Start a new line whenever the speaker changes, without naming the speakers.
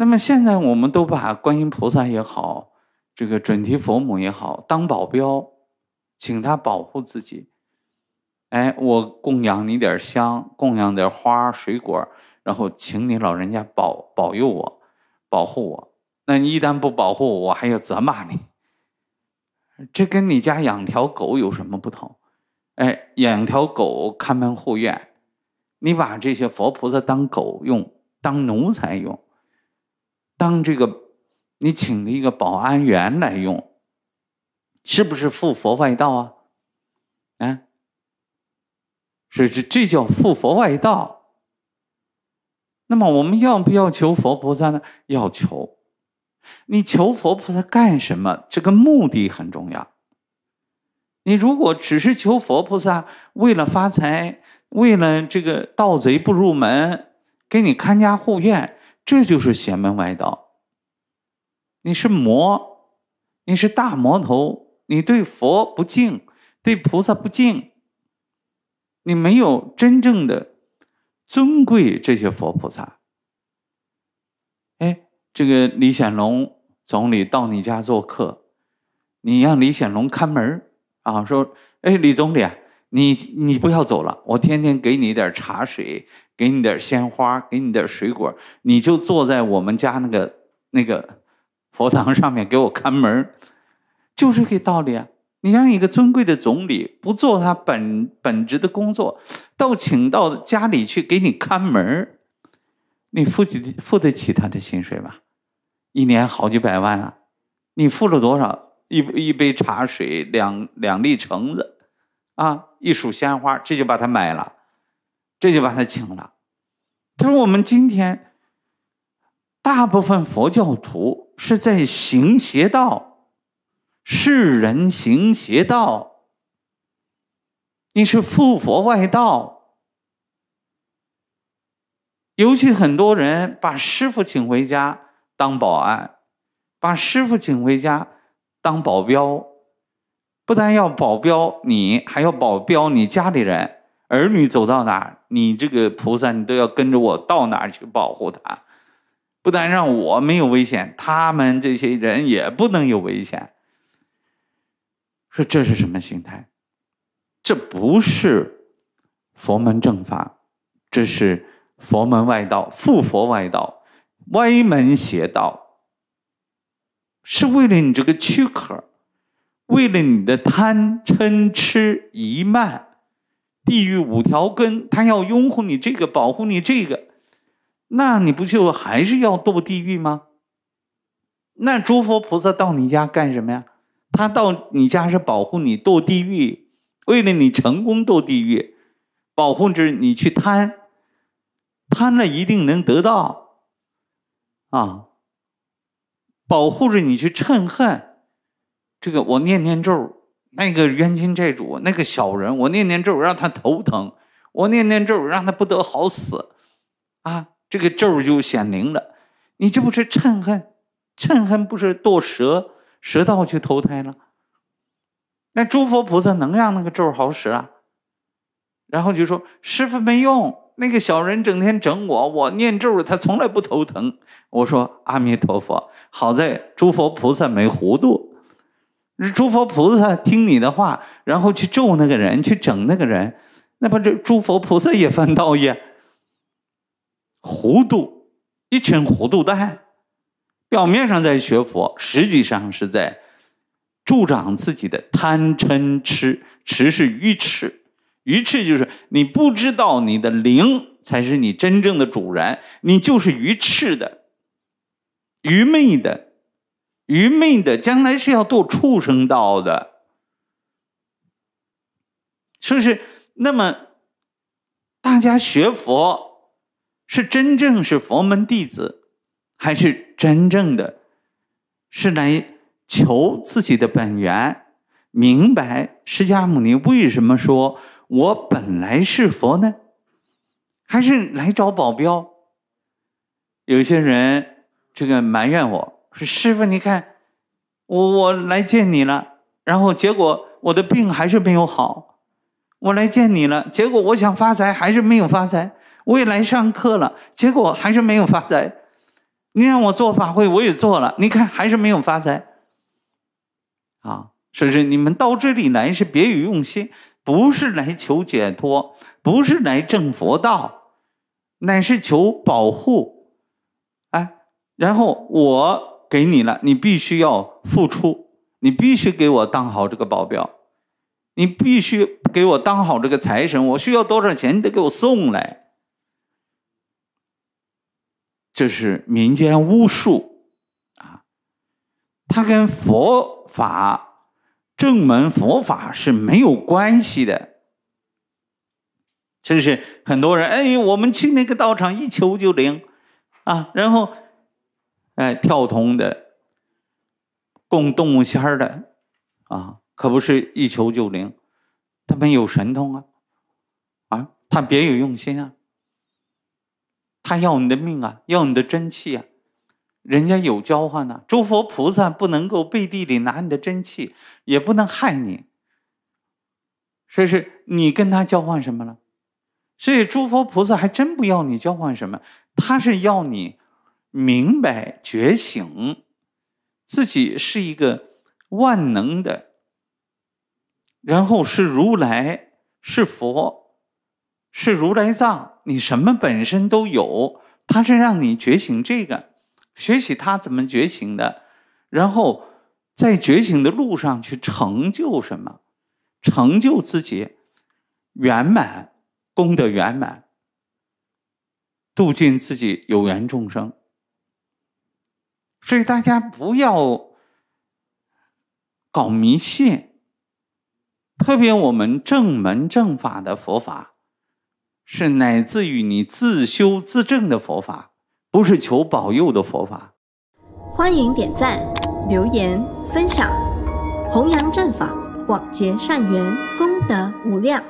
那么现在我们都把观音菩萨也好，这个准提佛母也好当保镖，请他保护自己。哎，我供养你点香，供养点花水果，然后请你老人家保保佑我，保护我。那你一旦不保护我，我还要责骂你。这跟你家养条狗有什么不同？哎，养条狗看门护院，你把这些佛菩萨当狗用，当奴才用。当这个，你请了一个保安员来用，是不是附佛外道啊？啊，是这这叫附佛外道。那么我们要不要求佛菩萨呢？要求。你求佛菩萨干什么？这个目的很重要。你如果只是求佛菩萨为了发财，为了这个盗贼不入门，给你看家护院。这就是邪门歪道。你是魔，你是大魔头，你对佛不敬，对菩萨不敬，你没有真正的尊贵这些佛菩萨。哎，这个李显龙总理到你家做客，你让李显龙看门啊，说：“哎，李总理啊，你你不要走了，我天天给你点茶水。”给你点鲜花，给你点水果，你就坐在我们家那个那个佛堂上面给我看门就这个道理啊！你让一个尊贵的总理不做他本本职的工作，到请到家里去给你看门你付起付得起他的薪水吗？一年好几百万啊！你付了多少？一一杯茶水，两两粒橙子，啊，一束鲜花，这就把他买了。这就把他请了。他说：“我们今天大部分佛教徒是在行邪道，世人行邪道，你是附佛外道。尤其很多人把师傅请回家当保安，把师傅请回家当保镖，不但要保镖你，还要保镖你家里人。”儿女走到哪儿，你这个菩萨，你都要跟着我到哪儿去保护他，不但让我没有危险，他们这些人也不能有危险。说这是什么心态？这不是佛门正法，这是佛门外道、附佛外道、歪门邪道，是为了你这个躯壳，为了你的贪嗔痴疑慢。地狱五条根，他要拥护你这个，保护你这个，那你不就还是要堕地狱吗？那诸佛菩萨到你家干什么呀？他到你家是保护你堕地狱，为了你成功堕地狱，保护着你去贪，贪了一定能得到，啊，保护着你去嗔恨，这个我念念咒。那个冤亲债主，那个小人，我念念咒让他头疼，我念念咒让他不得好死，啊，这个咒就显灵了。你这不是嗔恨？嗔恨不是堕蛇蛇道去投胎了？那诸佛菩萨能让那个咒好使啊？然后就说师傅没用，那个小人整天整我，我念咒他从来不头疼。我说阿弥陀佛，好在诸佛菩萨没糊涂。诸佛菩萨听你的话，然后去咒那个人，去整那个人，那不这诸佛菩萨也犯道业？糊涂，一群糊涂蛋，表面上在学佛，实际上是在助长自己的贪嗔痴。痴是愚痴，愚痴就是你不知道你的灵才是你真正的主人，你就是愚痴的，愚昧的。愚昧的，将来是要堕畜生道的，是不是？那么，大家学佛是真正是佛门弟子，还是真正的是来求自己的本源？明白释迦牟尼为什么说我本来是佛呢？还是来找保镖？有些人这个埋怨我。说师傅，你看，我我来见你了，然后结果我的病还是没有好。我来见你了，结果我想发财还是没有发财。我也来上课了，结果还是没有发财。你让我做法会，我也做了，你看还是没有发财。啊，说是你们到这里来是别有用心，不是来求解脱，不是来证佛道，乃是求保护。哎，然后我给你了，你必须要付出，你必须给我当好这个保镖，你必须给我当好这个财神。我需要多少钱，你得给我送来。这是民间巫术啊，它跟佛法正门佛法是没有关系的。就是很多人哎，我们去那个道场一求就灵啊，然后哎跳通的、供动物仙儿的啊，可不是一求就灵，他们有神通啊啊，他别有用心啊。他要你的命啊，要你的真气啊，人家有交换呢。诸佛菩萨不能够背地里拿你的真气，也不能害你。所以是你跟他交换什么了？所以诸佛菩萨还真不要你交换什么，他是要你明白觉醒，自己是一个万能的，然后是如来，是佛。是如来藏，你什么本身都有，他是让你觉醒这个，学习他怎么觉醒的，然后在觉醒的路上去成就什么，成就自己圆满功德圆满，度尽自己有缘众生。所以大家不要搞迷信，特别我们正门正法的佛法。是乃自于你自修自证的佛法，不是求保佑的佛法。
欢迎点赞、留言、分享，弘扬正法，广结善缘，功德无量。